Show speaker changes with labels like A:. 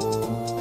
A: Música